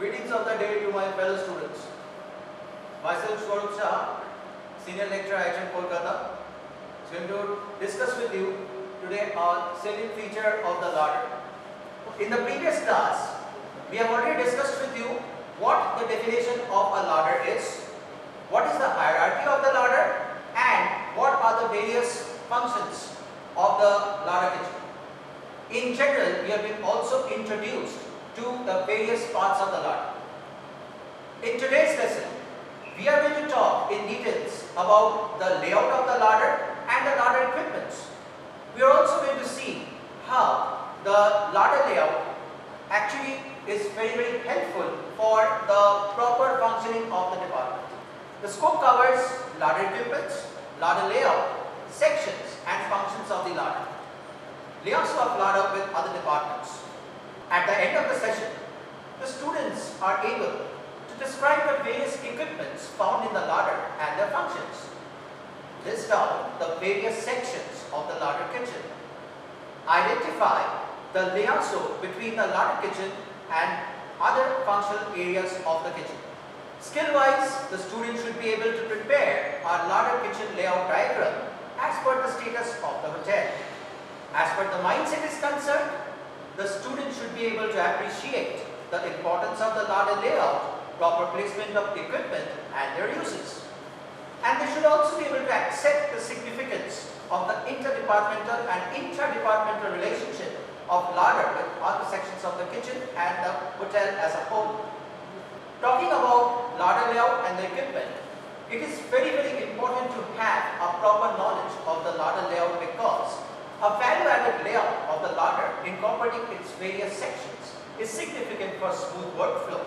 Greetings of the day to my fellow students. Myself Swarup Saha, Senior Lecturer IHM Kolkata, is going to discuss with you today our salient feature of the larder. In the previous class, we have already discussed with you what the definition of a larder is, what is the hierarchy of the larder and what are the various functions of the larder kitchen. In general, we have been also introduced to the various parts of the larder. In today's lesson, we are going to talk in details about the layout of the larder and the larder equipments. We are also going to see how the larder layout actually is very very helpful for the proper functioning of the department. The scope covers larder equipments, larder layout, sections and functions of the larder. Liaison of larder with other departments. At the end of the session, the students are able to describe the various equipments found in the larder and their functions. List down the various sections of the larder kitchen. Identify the liaison between the larder kitchen and other functional areas of the kitchen. Skill-wise, the student should be able to prepare a larder kitchen layout diagram as per the status of the hotel. As per the mindset is concerned, the student should be able to appreciate the importance of the larder layout, proper placement of equipment and their uses. And they should also be able to accept the significance of the interdepartmental and intra-departmental relationship of larder with other sections of the kitchen and the hotel as a whole. Talking about larder layout and the equipment, it is very very important to have a proper knowledge of the larder layout because a value-added layout of the larder incorporating its various sections is significant for smooth workflow.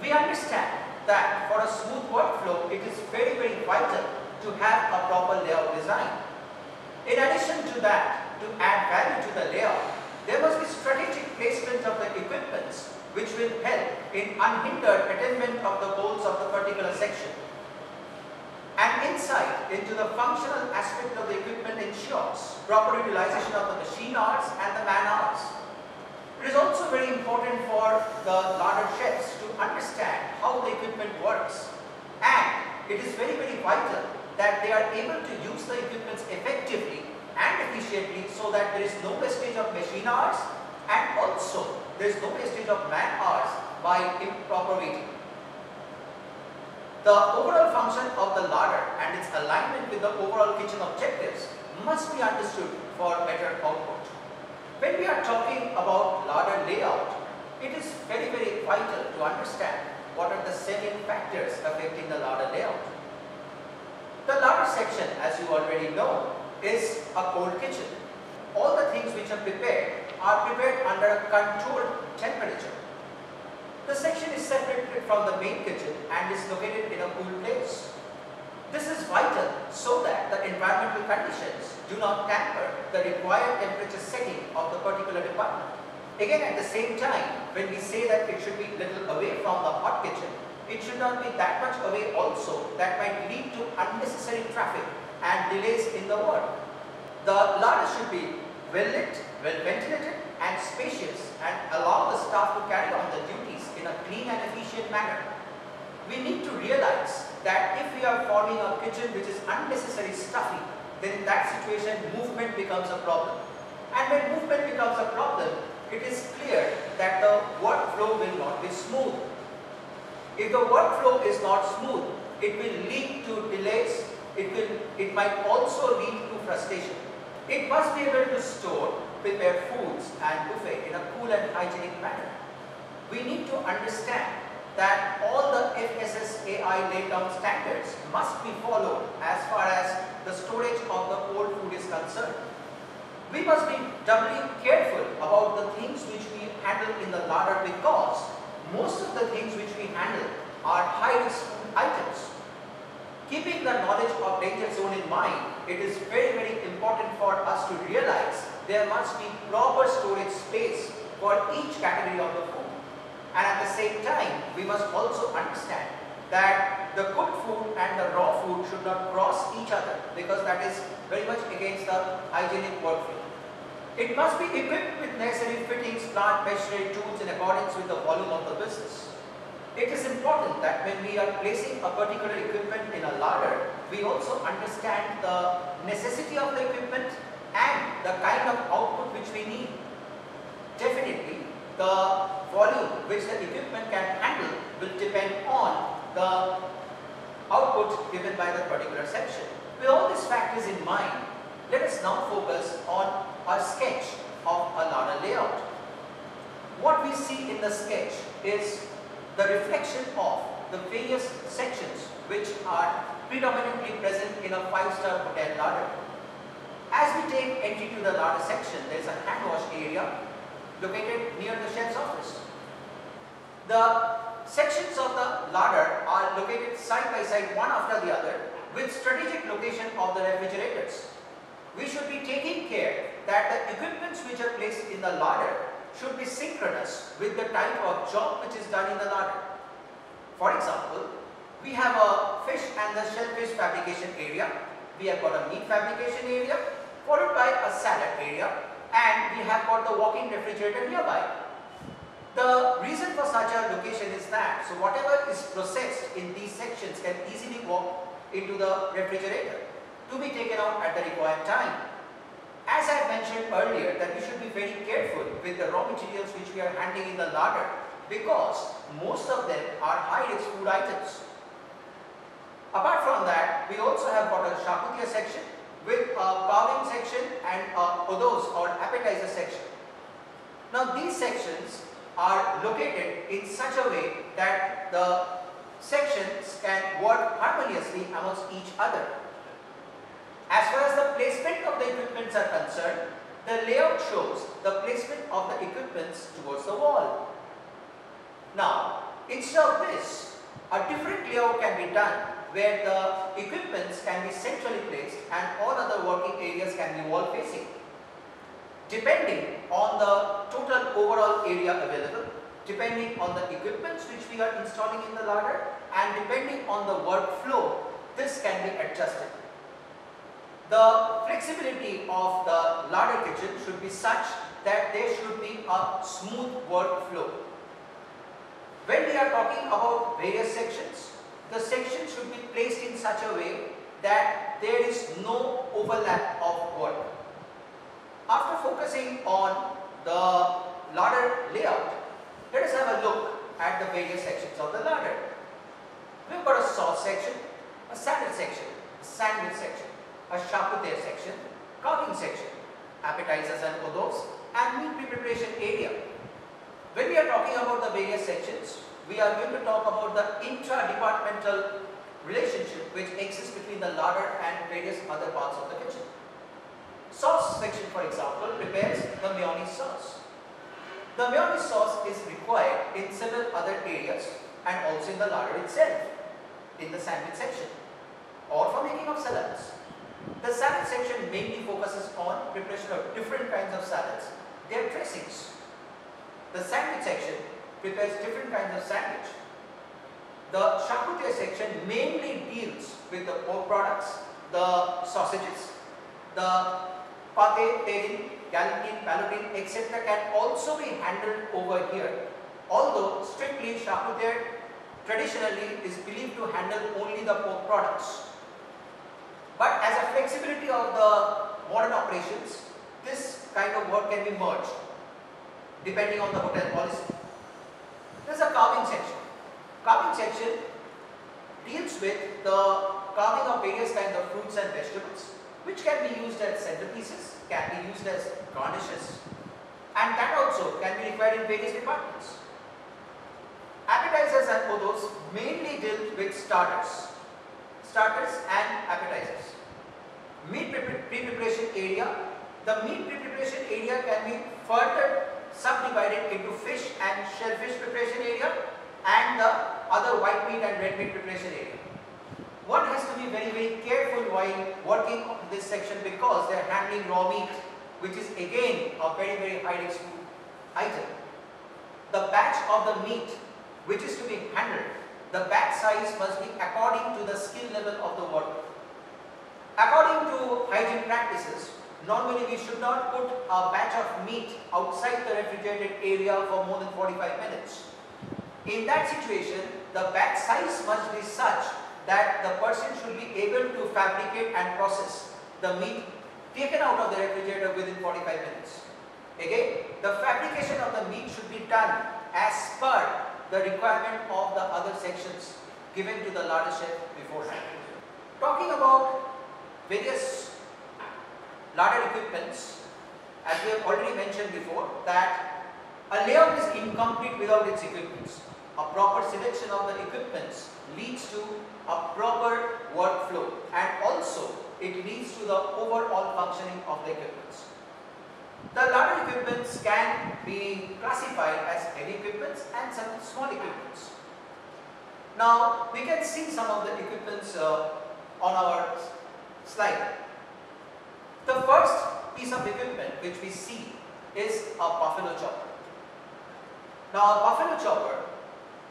We understand that for a smooth workflow, it is very, very vital to have a proper layout design. In addition to that, to add value to the layout, there must be strategic placement of the equipments which will help in unhindered attainment of the goals of the particular section. Insight into the functional aspect of the equipment ensures proper utilization of the machine hours and the man hours. It is also very important for the larder chefs to understand how the equipment works and it is very very vital that they are able to use the equipments effectively and efficiently so that there is no wastage of machine hours and also there is no wastage of man hours by improper waiting. The overall function of the larder and its alignment with the overall kitchen objectives must be understood for better output. When we are talking about larder layout, it is very very vital to understand what are the salient factors affecting the larder layout. The larder section as you already know is a cold kitchen. All the things which are prepared are prepared under a controlled temperature. The section is separated from the main kitchen and is located in a cool place. This is vital so that the environmental conditions do not tamper the required temperature setting of the particular department. Again at the same time, when we say that it should be little away from the hot kitchen, it should not be that much away also that might lead to unnecessary traffic and delays in the work. The larder should be well lit, well ventilated and spacious and allow the staff to carry on the duties in a clean and efficient manner. We need to realize that if we are forming a kitchen which is unnecessarily stuffy, then in that situation movement becomes a problem. And when movement becomes a problem, it is clear that the workflow will not be smooth. If the workflow is not smooth, it will lead to delays, it, will, it might also lead to frustration. It must be able to store, prepare foods and buffet in a cool and hygienic manner we need to understand that all the FSSAI laid down standards must be followed as far as the storage of the cold food is concerned. We must be doubly careful about the things which we handle in the larder because most of the things which we handle are high risk food items. Keeping the knowledge of danger zone in mind, it is very very important for us to realize there must be proper storage space for each category of the food. And at the same time, we must also understand that the cooked food and the raw food should not cross each other because that is very much against the hygienic workflow. It must be equipped with necessary fittings, plant, machinery, tools in accordance with the volume of the business. it is important that when we are placing a particular equipment in a larder, we also understand the necessity of the equipment and the kind of output which we need. Definitely, the volume which the equipment can handle will depend on the output given by the particular section. With all these factors in mind, let us now focus on a sketch of a larder layout. What we see in the sketch is the reflection of the various sections which are predominantly present in a five-star hotel larder. As we take entry to the larder section, there is a hand wash area located near the chef's office. The sections of the larder are located side by side one after the other with strategic location of the refrigerators. We should be taking care that the equipments which are placed in the larder should be synchronous with the type of job which is done in the larder. For example, we have a fish and the shellfish fabrication area, we have got a meat fabrication area, followed by a salad area and we have got the walk-in refrigerator nearby. The reason for such a location is that, so whatever is processed in these sections can easily walk into the refrigerator to be taken out at the required time. As I mentioned earlier that we should be very careful with the raw materials which we are handling in the larder because most of them are high risk food items. Apart from that, we also have got a charcuterie section with a carving section and a hors d'oeuvres or appetizer section. Now these sections are located in such a way that the sections can work harmoniously amongst each other. As far as the placement of the equipments are concerned, the layout shows the placement of the equipments towards the wall. Now, instead of this, a different layout can be done where the equipments can be centrally placed and all other working areas can be wall facing. Depending on the total overall area available, depending on the equipments which we are installing in the larder and depending on the workflow, this can be adjusted. The flexibility of the larder kitchen should be such that there should be a smooth workflow. When we are talking about various sections, the section should be placed in such a way that there is no overlap of work. After focusing on the larder layout, let us have a look at the various sections of the larder. We've got a sauce section, a salad section, a sandwich section, a charcuterie section, carving section, appetizers and hors d'oeuvres, and meat pre-preparation area. When we are talking about the various sections, we are going to talk about the intra-departmental relationship which exists between the larder and various other parts of the kitchen. Sauce section, for example, prepares the mayonnaise sauce. The mayonnaise sauce is required in several other areas and also in the larder itself, in the sandwich section, or for making of salads. The salad section mainly focuses on preparation of different kinds of salads, their dressings. The sandwich section prepares different kinds of sandwich. The charcuterie section mainly deals with the pork products, the sausages, the pate, terrine, galantine, ballotine, etc. can also be handled over here. Although strictly charcuterie traditionally is believed to handle only the pork products. But as a flexibility of the modern operations, this kind of work can be merged depending on the hotel policy. There is a carving section. Carving section deals with the carving of various kinds of fruits and vegetables which can be used as centerpieces, can be used as garnishes and that also can be required in various departments. Appetizers and hors d'oeuvres mainly deal with starters starters and appetizers. Meat pre-preparation area. The meat pre-preparation area can be further subdivided into fish and shellfish preparation area and the other white meat and red meat preparation area. One has to be very very careful while working on this section because they are handling raw meat which is again a very very high risk item. The batch of the meat which is to be handled the batch size must be according to the skill level of the worker. According to hygiene practices, normally we should not put a batch of meat outside the refrigerated area for more than 45 minutes. In that situation, the batch size must be such that the person should be able to fabricate and process the meat taken out of the refrigerator within 45 minutes. Again, the fabrication of the meat should be done as per the requirement of the other sections given to the larder chef beforehand. Talking about various larder equipments, as we have already mentioned before that a layout is incomplete without its equipments. A proper selection of the equipments leads to a proper workflow and also it leads to the overall functioning of the equipments. The larder equipments can be classified as heavy equipments and some small equipments. Now we can see some of the equipments uh, on our slide. The first piece of equipment which we see is a buffalo chopper. Now a buffalo chopper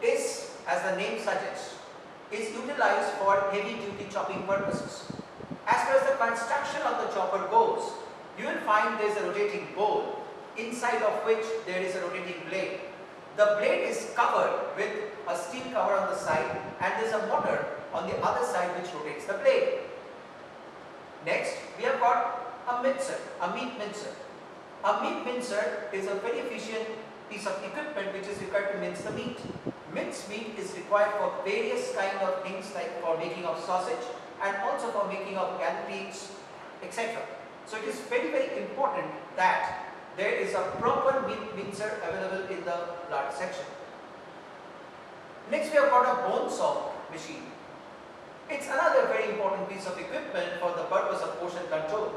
is, as the name suggests, is utilized for heavy duty chopping purposes. As far as the construction of the chopper goes, you will find there is a rotating bowl inside of which there is a rotating blade. The blade is covered with a steel cover on the side and there is a motor on the other side which rotates the blade. Next, we have got a mincer, a meat mincer. A meat mincer is a very efficient piece of equipment which is required to mince the meat. Minced meat is required for various kind of things like for making of sausage and also for making of galantines, etc. So it is very very important that there is a proper meat mincer available in the larder section. Next we have got a bone saw machine. It's another very important piece of equipment for the purpose of portion control.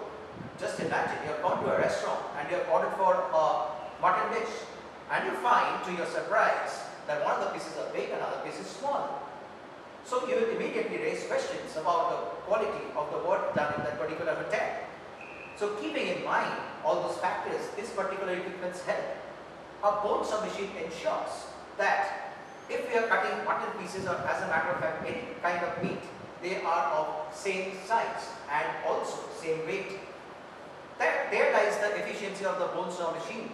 Just imagine you have gone to a restaurant and you have ordered for a mutton dish and you find to your surprise that one of the pieces are big and other piece is small. So you will immediately raise questions about the quality of the work done in that particular hotel. So keeping in mind all those factors, this particular equipment's help, a bone saw machine ensures that if we are cutting mutton pieces or as a matter of fact any kind of meat, they are of same size and also same weight. That, there lies the efficiency of the bone saw machine.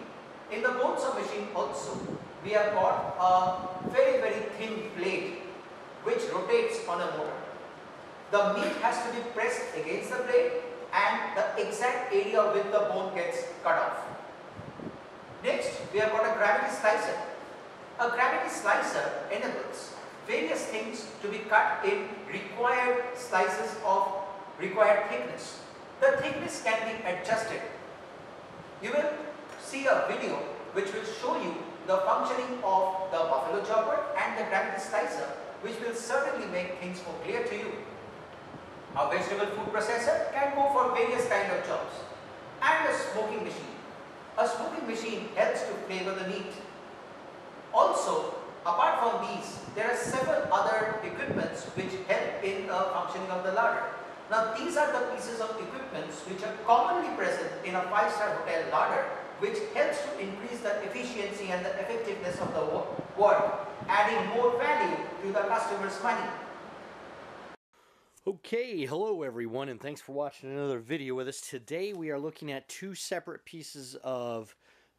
In the bone saw machine also, we have got a very very thin blade which rotates on a motor. The meat has to be pressed against the blade and the exact area with the bone gets cut off. Next, we have got a gravity slicer. A gravity slicer enables various things to be cut in required slices of required thickness. The thickness can be adjusted. You will see a video which will show you the functioning of the buffalo chopper and the gravity slicer which will certainly make things more clear to you. A vegetable food processor can go for various kind of jobs and a smoking machine. A smoking machine helps to flavor the meat. Also, apart from these, there are several other equipments which help in the functioning of the larder. Now, these are the pieces of equipments which are commonly present in a five-star hotel larder which helps to increase the efficiency and the effectiveness of the work, adding more value to the customer's money. Okay, hello everyone, and thanks for watching another video with us. Today we are looking at two separate pieces of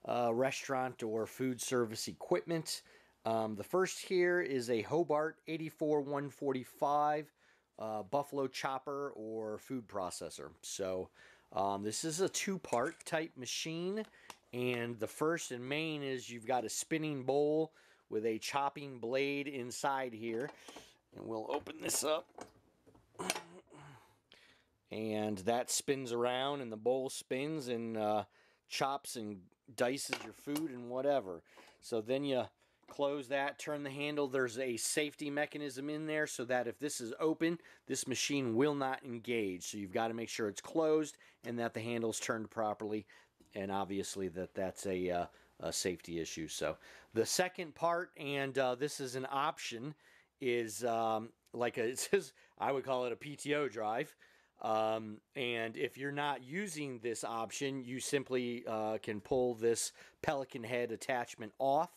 uh, restaurant or food service equipment. Um, the first here is a Hobart 84145 uh, Buffalo chopper or food processor. So um, this is a two-part type machine. And the first and main is you've got a spinning bowl with a chopping blade inside here. And we'll open this up. And that spins around and the bowl spins and uh, chops and dices your food and whatever. So then you close that, turn the handle. There's a safety mechanism in there so that if this is open, this machine will not engage. So you've got to make sure it's closed and that the handle's turned properly and obviously that that's a, uh, a safety issue. So the second part, and uh, this is an option, is um, like a, it says I would call it a PTO drive. Um, and if you're not using this option, you simply uh, can pull this Pelican head attachment off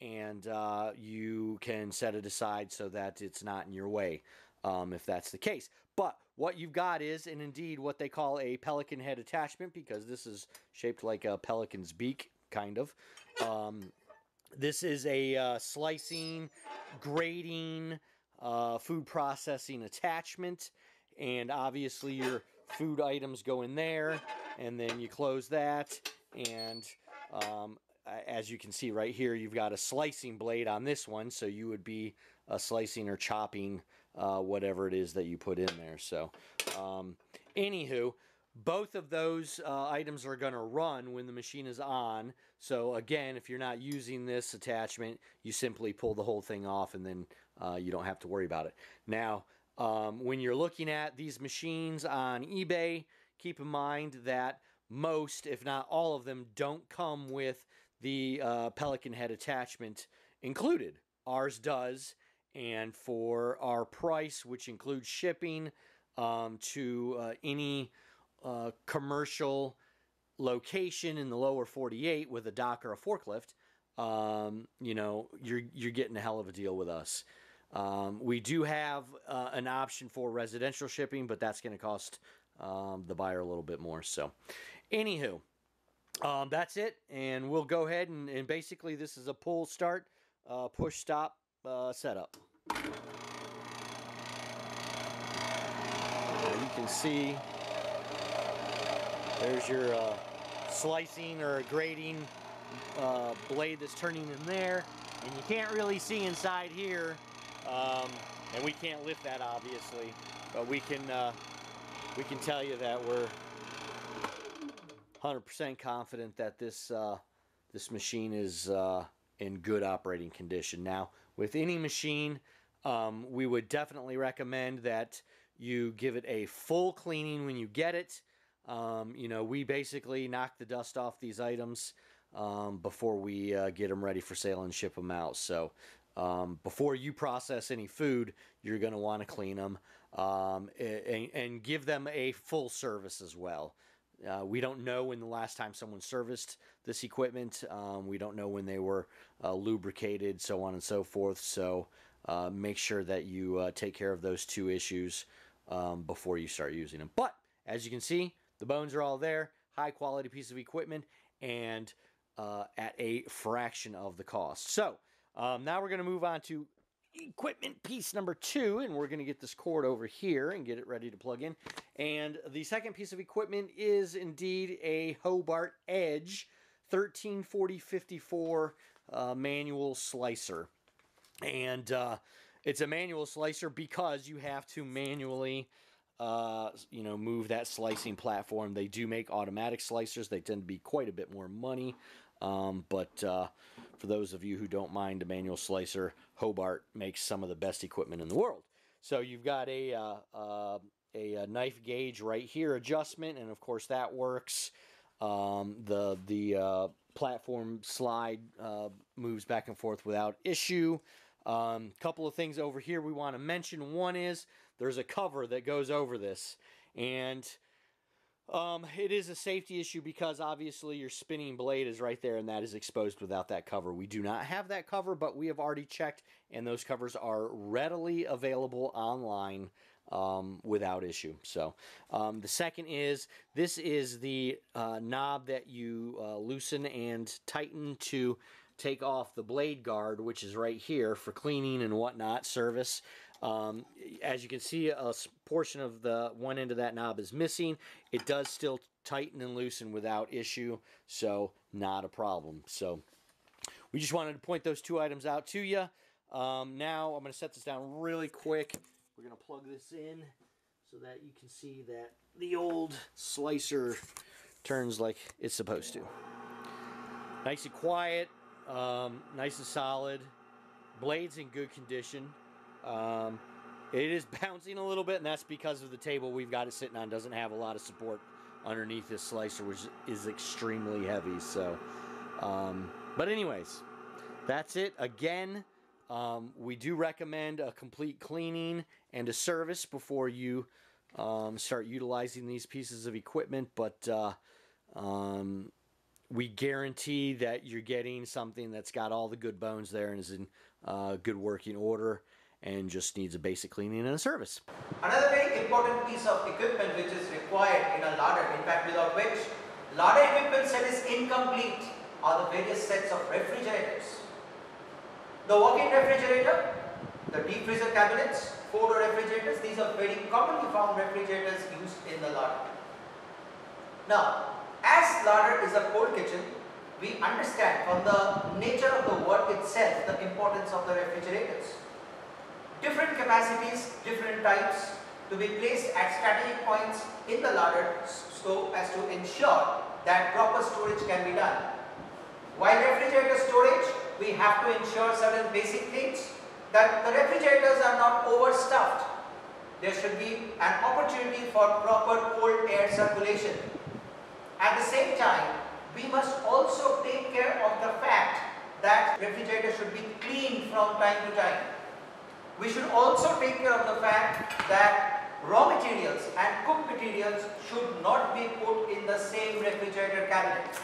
and uh, you can set it aside so that it's not in your way um, if that's the case. But what you've got is, and indeed what they call a pelican head attachment, because this is shaped like a pelican's beak, kind of. Um, this is a uh, slicing, grating, uh, food processing attachment, and obviously your food items go in there, and then you close that, and um, as you can see right here, you've got a slicing blade on this one, so you would be uh, slicing or chopping uh, whatever it is that you put in there. So, um, anywho, both of those uh, items are going to run when the machine is on. So again, if you're not using this attachment, you simply pull the whole thing off and then uh, you don't have to worry about it. Now, um, when you're looking at these machines on eBay, keep in mind that most, if not all of them, don't come with the uh, Pelican head attachment included. Ours does, and for our price, which includes shipping um, to uh, any uh, commercial location in the lower 48 with a dock or a forklift, um, you know, you're you're getting a hell of a deal with us. Um, we do have uh, an option for residential shipping, but that's going to cost um, the buyer a little bit more. So, anywho, um, that's it, and we'll go ahead and, and basically this is a pull start, uh, push stop uh, setup. You can see there's your uh, slicing or grating uh, blade that's turning in there. And you can't really see inside here. Um, and we can't lift that obviously. But we can, uh, we can tell you that we're 100% confident that this, uh, this machine is uh, in good operating condition. Now, with any machine, um, we would definitely recommend that you give it a full cleaning when you get it. Um, you know, we basically knock the dust off these items um, before we uh, get them ready for sale and ship them out. So um, before you process any food, you're going to want to clean them um, and, and, give them a full service as well. Uh, we don't know when the last time someone serviced this equipment. Um, we don't know when they were uh, lubricated, so on and so forth. So uh, make sure that you uh, take care of those two issues um, before you start using them. But as you can see, the bones are all there, high quality piece of equipment, and uh, at a fraction of the cost. So um, now we're going to move on to equipment piece number two, and we're going to get this cord over here and get it ready to plug in. And the second piece of equipment is indeed a Hobart Edge 134054 uh, manual slicer. And uh, it's a manual slicer because you have to manually uh, you know, move that slicing platform. They do make automatic slicers. They tend to be quite a bit more money. Um, but uh, for those of you who don't mind a manual slicer, Hobart makes some of the best equipment in the world. So you've got a, uh, uh, a, a, knife gauge right here adjustment, and of course that works. Um, the the uh, platform slide uh, moves back and forth without issue. A um, couple of things over here we want to mention. One is there's a cover that goes over this. And um, it is a safety issue because obviously your spinning blade is right there and that is exposed without that cover. We do not have that cover, but we have already checked and those covers are readily available online um, without issue. So um, the second is this is the uh, knob that you uh, loosen and tighten to take off the blade guard, which is right here for cleaning and whatnot service. Um, as you can see, a portion of the one end of that knob is missing. It does still tighten and loosen without issue, so not a problem. So we just wanted to point those two items out to you. Um, now I'm going to set this down really quick. We're going to plug this in so that you can see that the old slicer turns like it's supposed to. Nice and quiet, um, nice and solid. Blade's in good condition. Um, it is bouncing a little bit, and that's because of the table we've got it sitting on doesn't have a lot of support underneath this slicer, which is extremely heavy. So, um, but anyways, that's it. Again, um, we do recommend a complete cleaning and a service before you um, start utilizing these pieces of equipment, but uh, um, we guarantee that you're getting something that's got all the good bones there and is in uh, good working order and just needs a basic cleaning and a service. Another very important piece of equipment which is required in a larder, in fact without which larder equipment set is incomplete are the various sets of refrigerators. The walk-in refrigerator, the deep freezer cabinets, four-door refrigerators, these are very commonly found refrigerators used in the larder. Now, as larder is a cold kitchen, we understand from the nature of the work itself the importance of the refrigerators. Different capacities, different types to be placed at strategic points in the larder so as to ensure that proper storage can be done. While refrigerator storage, we have to ensure certain basic things that the refrigerators are not overstuffed. There should be an opportunity for proper cold air circulation. At the same time, we must also take care of the fact that refrigerator should be cleaned from time to time. We should also take care of the fact that raw materials and cooked materials should not be put in the same refrigerator cabinet.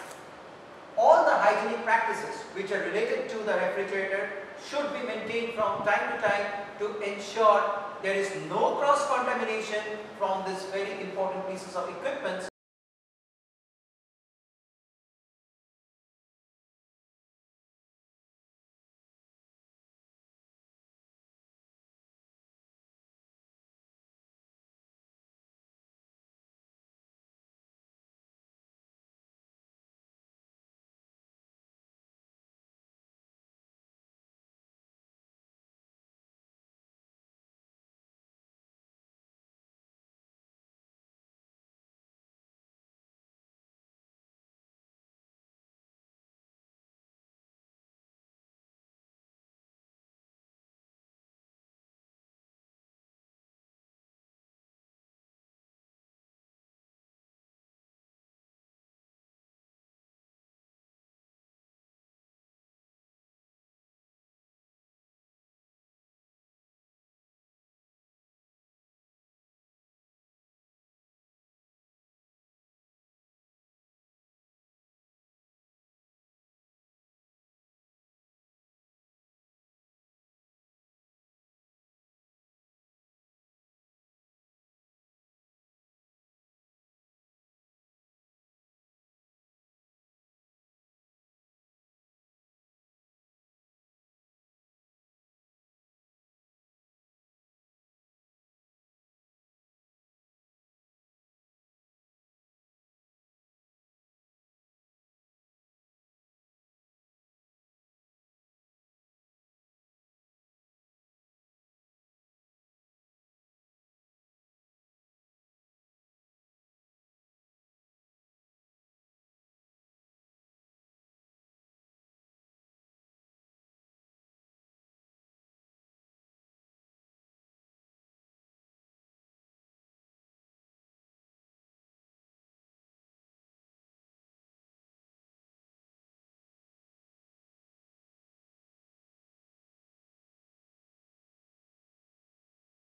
All the hygienic practices which are related to the refrigerator should be maintained from time to time to ensure there is no cross contamination from these very important pieces of equipment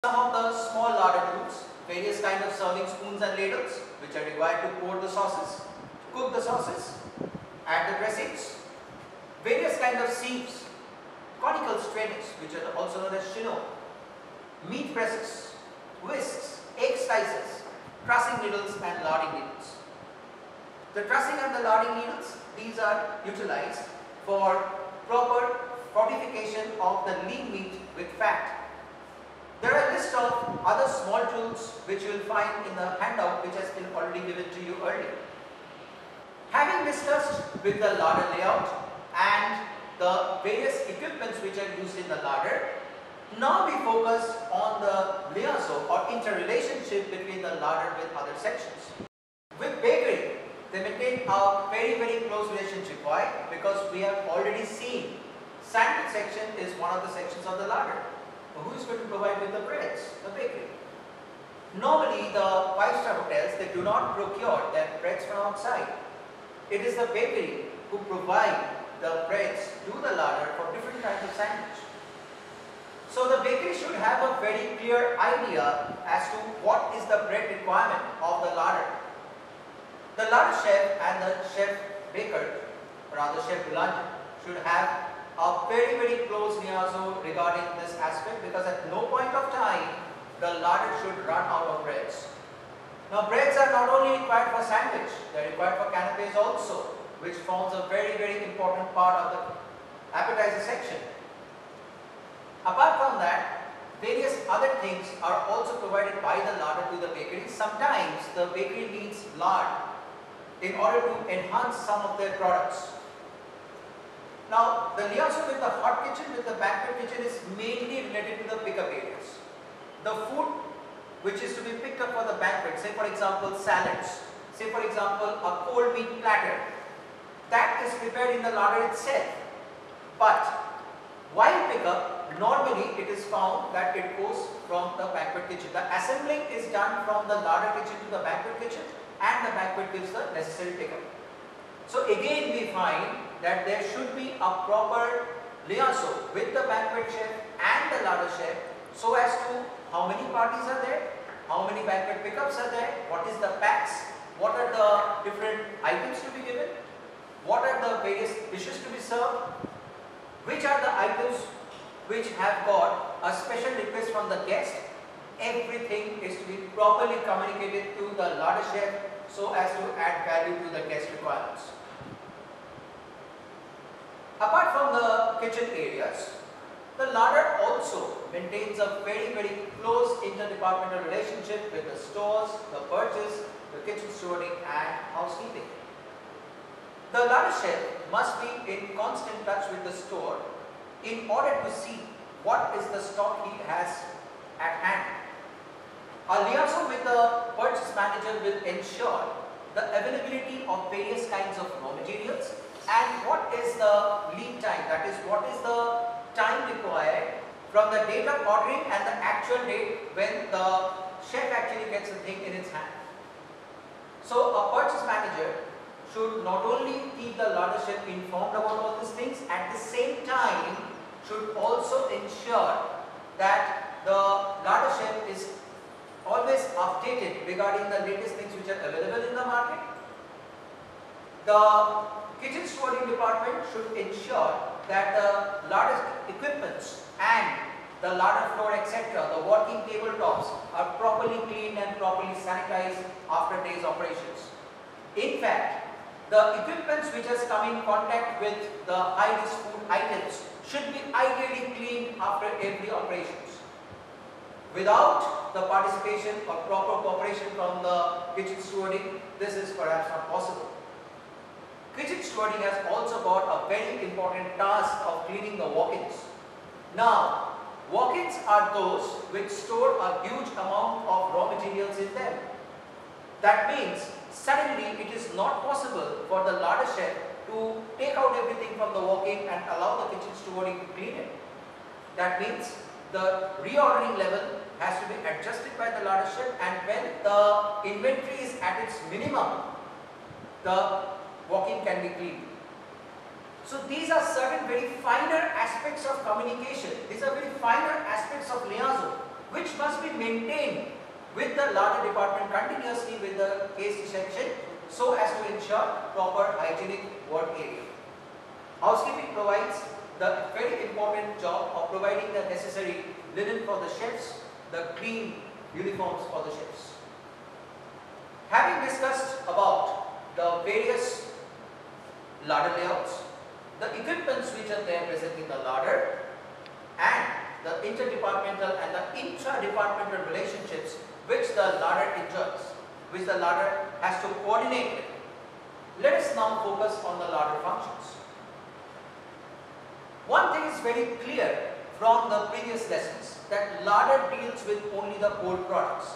Some of the small larder tools, various kind of serving spoons and ladles which are required to pour the sauces, cook the sauces, add the dressings, various kind of sieves, conical strainers which are also known as chinois, meat presses, whisks, egg slicers, trussing needles and larding needles. The trussing and the larding needles, these are utilized for proper fortification of the lean meat with fat there are a list of other small tools which you will find in the handout which has been already given to you earlier. Having discussed with the larder layout and the various equipments which are used in the larder, now we focus on the liaison or interrelationship between the larder with other sections. With bakery, they maintain a very very close relationship. Why? Because we have already seen sandwich section is one of the sections of the larder who is going to provide with the breads? The bakery. Normally the five-star hotels, they do not procure their breads from outside. It is the bakery who provide the breads to the larder for different kinds of sandwich. So the bakery should have a very clear idea as to what is the bread requirement of the larder. The larder chef and the chef baker, or rather chef boulanger, should have a very very close liaison regarding this aspect because at no point of time the larder should run out of breads. Now breads are not only required for sandwich, they are required for canapes also which forms a very very important part of the appetizer section. Apart from that, various other things are also provided by the larder to the bakery. Sometimes the bakery needs lard in order to enhance some of their products. Now, the liaison with the hot kitchen, with the banquet kitchen is mainly related to the pickup areas. The food which is to be picked up for the banquet, say for example salads, say for example a cold meat platter, that is prepared in the larder itself. But while pickup, normally it is found that it goes from the banquet kitchen. The assembling is done from the larder kitchen to the banquet kitchen and the banquet gives the necessary pickup. So again we find that there should be a proper liaison with the banquet chef and the larder chef so as to how many parties are there, how many banquet pickups are there, what is the packs, what are the different items to be given, what are the various dishes to be served, which are the items which have got a special request from the guest. Everything is to be properly communicated to the larder chef so as to add value to the guest requirements. Apart from the kitchen areas, the larder also maintains a very very close interdepartmental relationship with the stores, the purchase, the kitchen stewarding and housekeeping. The larder chef must be in constant touch with the store in order to see what is the stock he has at hand. A liaison with the purchase manager will ensure the availability of various kinds of raw materials and what is the lead time, that is what is the time required from the date of ordering and the actual date when the chef actually gets the thing in its hand. So a purchase manager should not only keep the larder chef informed about all these things, at the same time should also ensure that the larder chef is always updated regarding the latest things which are available in the market. The kitchen stewarding department should ensure that the larder equipments and the larder floor etc., the working tabletops are properly cleaned and properly sanitized after day's operations. In fact, the equipments which has come in contact with the high risk food items should be ideally cleaned after every operations. Without the participation or proper cooperation from the kitchen stewarding, this is perhaps not possible. Kitchen stewarding has also got a very important task of cleaning the walk-ins. Now, walk-ins are those which store a huge amount of raw materials in them. That means suddenly it is not possible for the larder chef to take out everything from the walk-in and allow the kitchen stewarding to clean it. That means the reordering level has to be adjusted by the larder chef and when the inventory is at its minimum, the walk-in can be cleaned. So these are certain very finer aspects of communication. These are very finer aspects of liaison which must be maintained with the larder department continuously with the case section so as to ensure proper hygienic work area. Housekeeping provides the very important job of providing the necessary linen for the chefs, the clean uniforms for the chefs. Having discussed about the various larder layouts, the equipments which are there present in the larder and the interdepartmental and the intra-departmental relationships which the larder enjoys, which the larder has to coordinate with. Let us now focus on the larder functions. One thing is very clear from the previous lessons that larder deals with only the core products.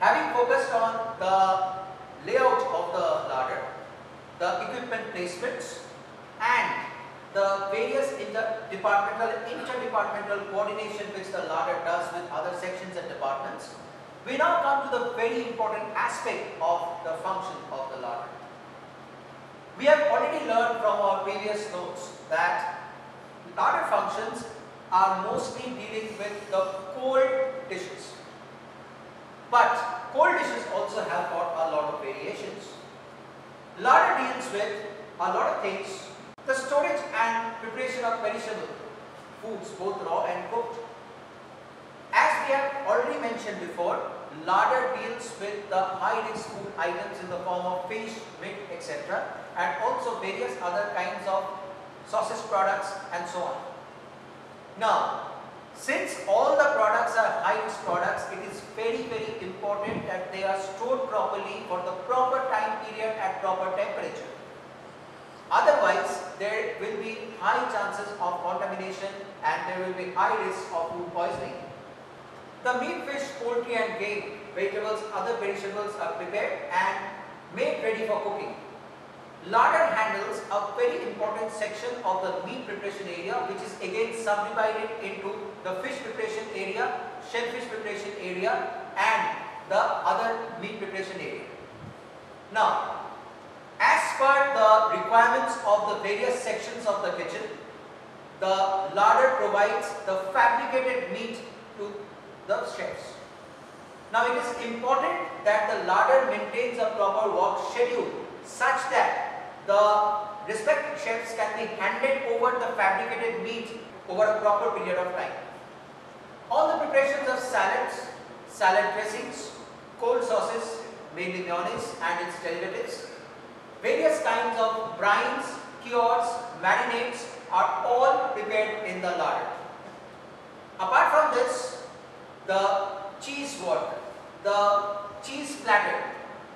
Having focused on the layout of the larder, the equipment placements and the various inter interdepartmental interdepartmental coordination which the larder does with other sections and departments, we now come to the very important aspect of the function of the larder. We have already learned from our previous notes that larder functions are mostly dealing with the cold dishes. But cold dishes also have got a lot of variations. Larder deals with a lot of things, the storage and preparation of perishable foods, both raw and cooked. As we have already mentioned before, larder deals with the high risk food items in the form of fish, meat, etc. and also various other kinds of sausage products and so on. Now, Since all the products are high-risk products, it is very very important that they are stored properly for the proper time period at proper temperature. Otherwise, there will be high chances of contamination and there will be high risk of food poisoning. The meat, fish, poultry and game, vegetables, other perishables are prepared and made ready for cooking. Larder handles a very important section of the meat preparation area which is again subdivided into the fish preparation area, shellfish preparation area and the other meat preparation area. Now, as per the requirements of the various sections of the kitchen, the larder provides the fabricated meat to the chefs. Now it is important that the larder maintains a proper work schedule such that the respective chefs can be handed over the fabricated meat over a proper period of time. All the preparations of salads, salad dressings, cold sauces, mainly mayonnaise and its derivatives, various kinds of brines, cures, marinades are all prepared in the larder. Apart from this, the cheese work, the cheese platter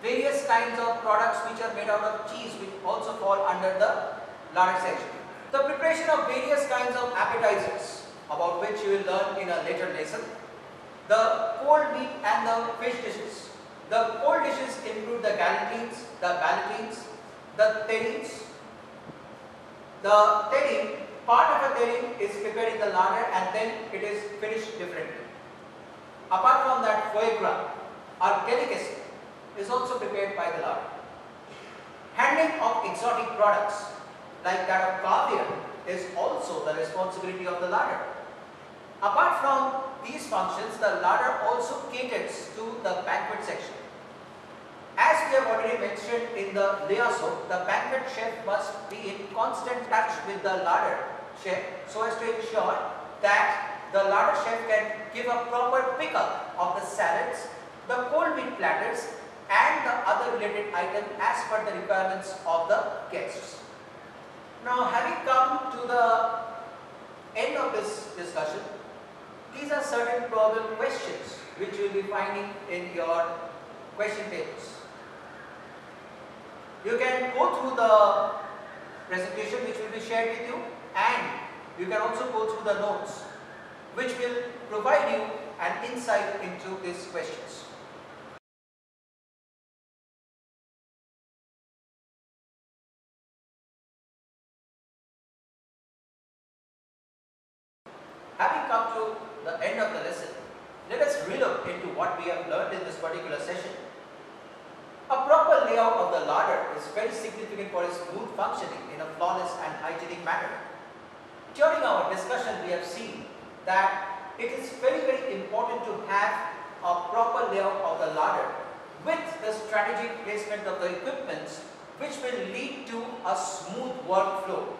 various kinds of products which are made out of cheese which also fall under the larder section. The preparation of various kinds of appetizers about which you will learn in a later lesson. The cold meat and the fish dishes. The cold dishes include the galantines, the ballotines, the terrines. The terrine, part of a terrine is prepared in the larder and then it is finished differently. Apart from that, foie gras or delicacy is also prepared by the larder. Handling of exotic products like that of caviar is also the responsibility of the larder. Apart from these functions, the larder also caters to the banquet section. As we have already mentioned in the liaison, the banquet chef must be in constant touch with the larder chef so as to ensure that the larder chef can give a proper pickup of the salads, the cold meat platters and the other related item as per the requirements of the guests. Now having come to the end of this discussion, these are certain problem questions which you will be finding in your question papers. You can go through the presentation which will be shared with you and you can also go through the notes which will provide you an insight into these questions. Having come to the end of the lesson, let us relook into what we have learned in this particular session. A proper layout of the larder is significant for its smooth functioning in a flawless and hygienic manner. During our discussion, we have seen that it is very very important to have a proper layout of the larder with the strategic placement of the equipments which will lead to a smooth workflow.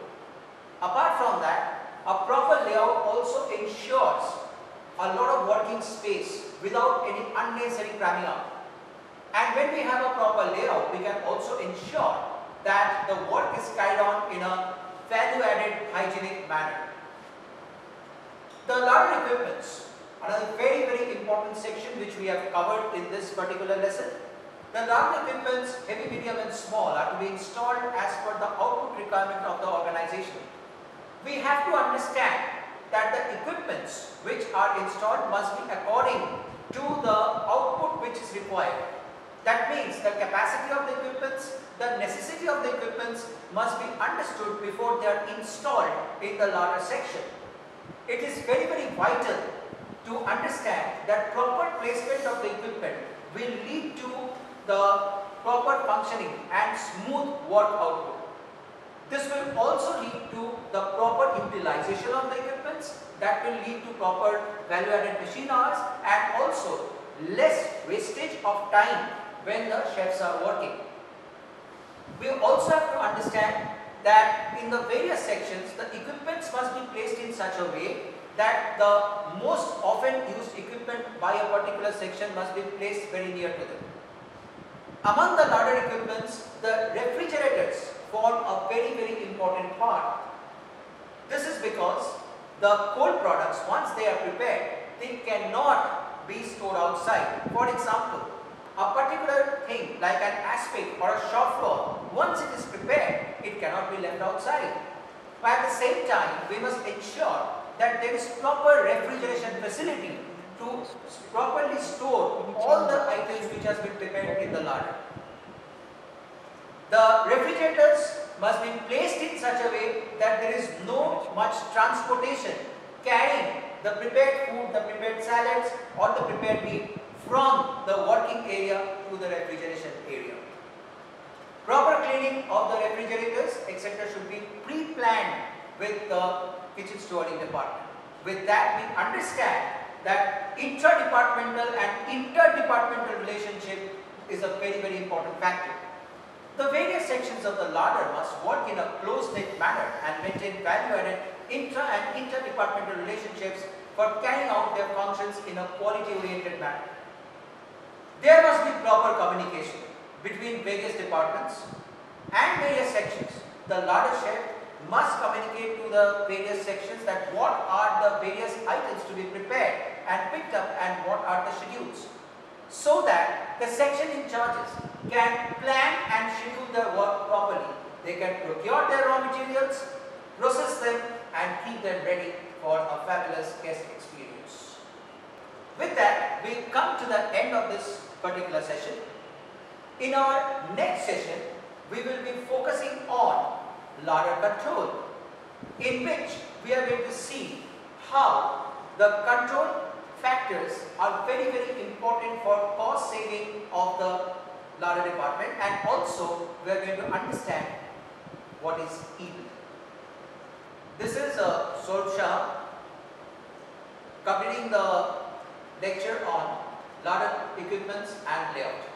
Apart from that, a proper layout also ensures a lot of working space without any unnecessary cramming up. And when we have a proper layout, we can also ensure the work is carried on in a value-added hygienic manner. The larder equipments, another very very important section which we have covered in this particular lesson. The larder equipments, heavy, medium and small are to be installed as per the output requirement of the organization we have to understand that the equipments which are installed must be according to the output which is required. That means the capacity of the equipments, the necessity of the equipments must be understood before they are installed in the larder section. It is very very vital to understand that proper placement of the equipment will lead to the proper functioning and smooth work output. This will also lead to the proper utilization of the equipments that will lead to proper value added machine hours and also less wastage of time when the chefs are working. We also have to understand that in the various sections the equipments must be placed in such a way that the most often used equipment by a particular section must be placed very near to them. Among the larder equipments, the refrigerators form a very very important part. This is because the cold products, once they are prepared, they cannot be stored outside. For example, a particular thing like an aspic or a chaud-froid, once it is prepared, it cannot be left outside. But at the same time, we must ensure that there is proper refrigeration facility to properly store all the items which has been prepared in the larder. The refrigerators must be placed in such a way that there is no much transportation carrying the prepared food, the prepared salads or the prepared meat from the working area to the refrigeration area. Proper cleaning of the refrigerators etc. should be pre-planned with the kitchen storing department. With that we understand that intra-departmental and inter-departmental relationship is a very very important factor. The various sections of the larder must work in a close-knit manner and maintain value-added intra and inter-departmental relationships for carrying out their functions in a quality-oriented manner. There must be proper communication between various departments and various sections. The larder chef must communicate to the various sections that what are the various items to be prepared and picked up and what are the schedules so that the section in charges can plan and schedule their work properly. They can procure their raw materials, process them and keep them ready for a fabulous guest experience. With that, we come to the end of this particular session. In our next session, we will be focusing on larder control in which we are going to see how the control factors are very very important for cost saving of the larder department and also we are going to understand what is yield. This is uh, Swarup Saha completing the lecture on larder equipments and layout.